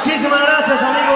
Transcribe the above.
谢谢我们的小熊妹